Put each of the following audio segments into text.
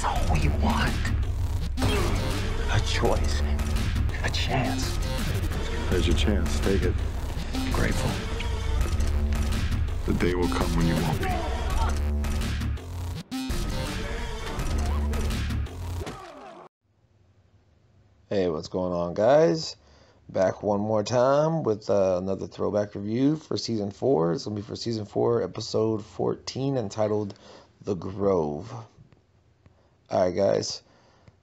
That's all we want. A choice. A chance. There's your chance. Take it. Grateful. The day will come when you won't be. Hey, what's going on, guys? Back one more time with uh, another throwback review for season four. It's gonna be for season four, episode 14, entitled The Grove. Alright, guys,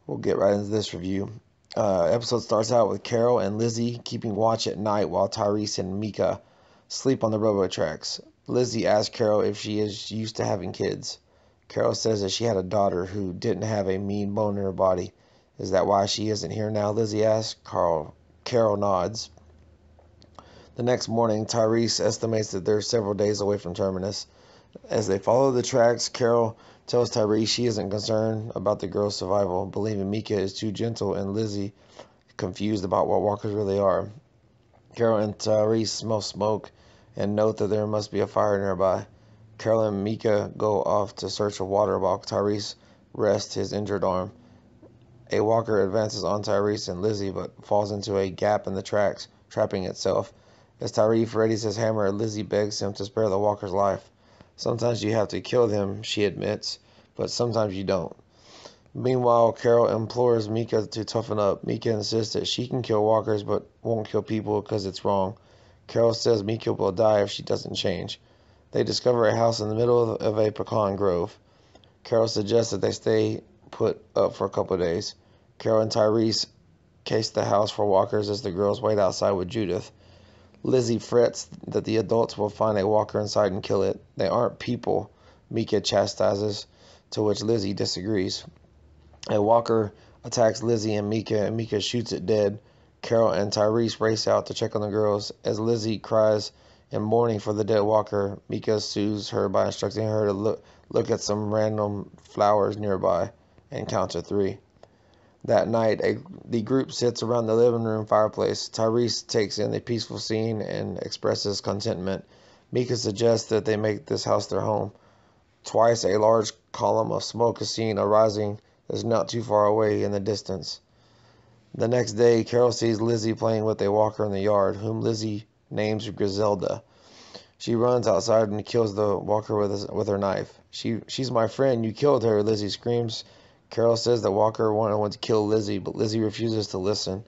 we'll get right into this review. Uh, episode starts out with Carol and Lizzie keeping watch at night while Tyreese and Mika sleep on the railroad tracks. Lizzie asks Carol if she is used to having kids. Carol says that she had a daughter who didn't have a mean bone in her body. Is that why she isn't here now? Lizzie asks. Carl, Carol nods. The next morning, Tyreese estimates that they're several days away from Terminus. As they follow the tracks, Carol tells Tyreese she isn't concerned about the girl's survival, believing Mika is too gentle and Lizzie confused about what walkers really are. Carol and Tyreese smell smoke and note that there must be a fire nearby. Carol and Mika go off to search for water while Tyreese rests his injured arm. A walker advances on Tyreese and Lizzie but falls into a gap in the tracks, trapping itself. As Tyreese readies his hammer, Lizzie begs him to spare the walker's life. Sometimes you have to kill them, she admits, but sometimes you don't. Meanwhile, Carol implores Mika to toughen up. Mika insists that she can kill walkers but won't kill people because it's wrong. Carol says Mika will die if she doesn't change. They discover a house in the middle of a pecan grove. Carol suggests that they stay put up for a couple days. Carol and Tyreese case the house for walkers as the girls wait outside with Judith. Lizzie frets that the adults will find a walker inside and kill it. They aren't people, Mika chastises, to which Lizzie disagrees. A walker attacks Lizzie and Mika, and Mika shoots it dead. Carol and Tyreese race out to check on the girls. As Lizzie cries in mourning for the dead walker, Mika soothes her by instructing her to look, look at some random flowers nearby and count to three. That night, a, the group sits around the living room fireplace. Tyreese takes in the peaceful scene and expresses contentment. Mika suggests that they make this house their home. Twice, a large column of smoke is seen arising that's not too far away in the distance. The next day, Carol sees Lizzie playing with a walker in the yard, whom Lizzie names Griselda. She runs outside and kills the walker with, his, with her knife. She, she's my friend. You killed her, Lizzie screams. Carol says that Walker wanted to kill Lizzie, but Lizzie refuses to listen.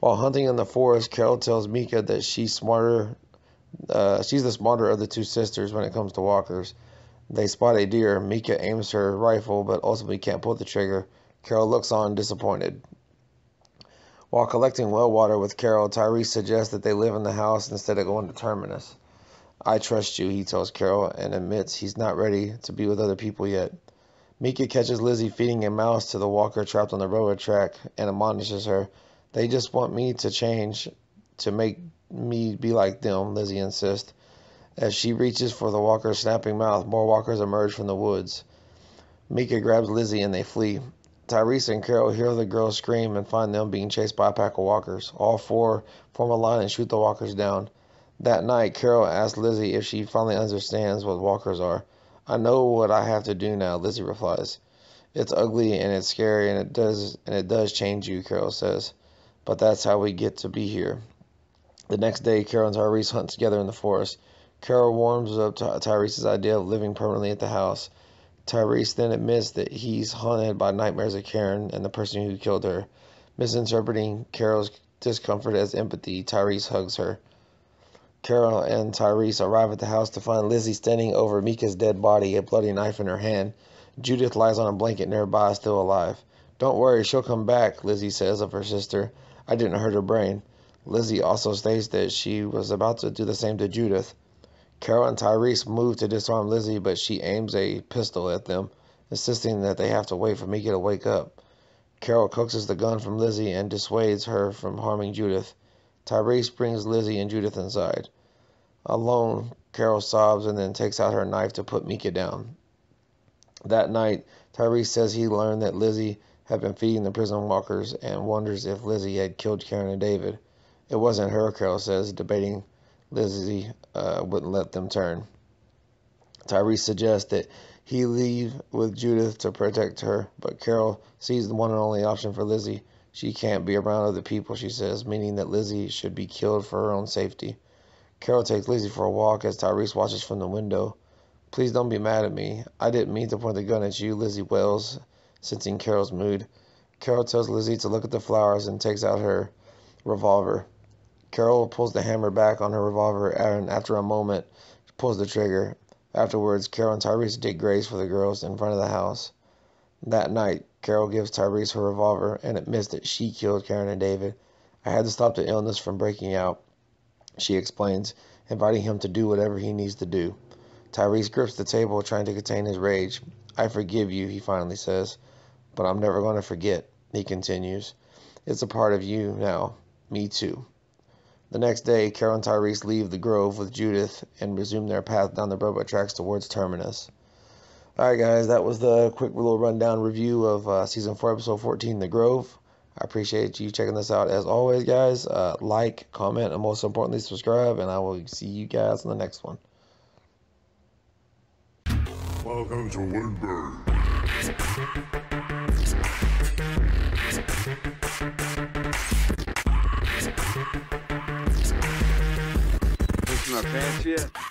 While hunting in the forest, Carol tells Mika that she's smarter. Uh, she's the smarter of the two sisters when it comes to walkers. They spot a deer. Mika aims her rifle, but ultimately can't pull the trigger. Carol looks on, disappointed. While collecting well water with Carol, Tyreese suggests that they live in the house instead of going to Terminus. I trust you, he tells Carol, and admits he's not ready to be with other people yet. Mika catches Lizzie feeding a mouse to the walker trapped on the railroad track and admonishes her. They just want me to change to make me be like them, Lizzie insists. As she reaches for the walker's snapping mouth, more walkers emerge from the woods. Mika grabs Lizzie and they flee. Tyreese and Carol hear the girls scream and find them being chased by a pack of walkers. All four form a line and shoot the walkers down. That night, Carol asks Lizzie if she finally understands what walkers are. I know what I have to do now, Lizzie replies. It's ugly and it's scary and it does and it does change you, Carol says. But that's how we get to be here. The next day, Carol and Tyreese hunt together in the forest. Carol warms up to Tyreese's idea of living permanently at the house. Tyreese then admits that he's haunted by nightmares of Karen and the person who killed her. Misinterpreting Carol's discomfort as empathy, Tyreese hugs her. Carol and Tyreese arrive at the house to find Lizzie standing over Mika's dead body, a bloody knife in her hand. Judith lies on a blanket nearby, still alive. Don't worry, she'll come back, Lizzie says of her sister. I didn't hurt her brain. Lizzie also states that she was about to do the same to Judith. Carol and Tyreese move to disarm Lizzie, but she aims a pistol at them, insisting that they have to wait for Mika to wake up. Carol coaxes the gun from Lizzie and dissuades her from harming Judith. Tyreese brings Lizzie and Judith inside. Alone, Carol sobs and then takes out her knife to put Mika down. That night, Tyreese says he learned that Lizzie had been feeding the prison walkers and wonders if Lizzie had killed Karen and David. It wasn't her, Carol says, debating Lizzie uh, wouldn't let them turn. Tyreese suggests that He leave with Judith to protect her, but Carol sees the one and only option for Lizzie. She can't be around other people, she says, meaning that Lizzie should be killed for her own safety. Carol takes Lizzie for a walk as Tyreese watches from the window. Please don't be mad at me. I didn't mean to point the gun at you, Lizzie wails, sensing Carol's mood. Carol tells Lizzie to look at the flowers and takes out her revolver. Carol pulls the hammer back on her revolver and after a moment pulls the trigger. Afterwards, Carol and Tyreese dig graves for the girls in front of the house. That night, Carol gives Tyreese her revolver and admits that she killed Karen and David. I had to stop the illness from breaking out, she explains, inviting him to do whatever he needs to do. Tyreese grips the table, trying to contain his rage. I forgive you, he finally says. But I'm never going to forget, he continues. It's a part of you now. Me too. The next day, Carol and Tyreese leave the Grove with Judith and resume their path down the railroad tracks towards Terminus. Alright, guys, that was the quick little rundown review of uh, Season 4, Episode 14, The Grove. I appreciate you checking this out. As always, guys, uh, like, comment, and most importantly, subscribe, and I will see you guys in the next one. Welcome to Woodbury. Pants yet?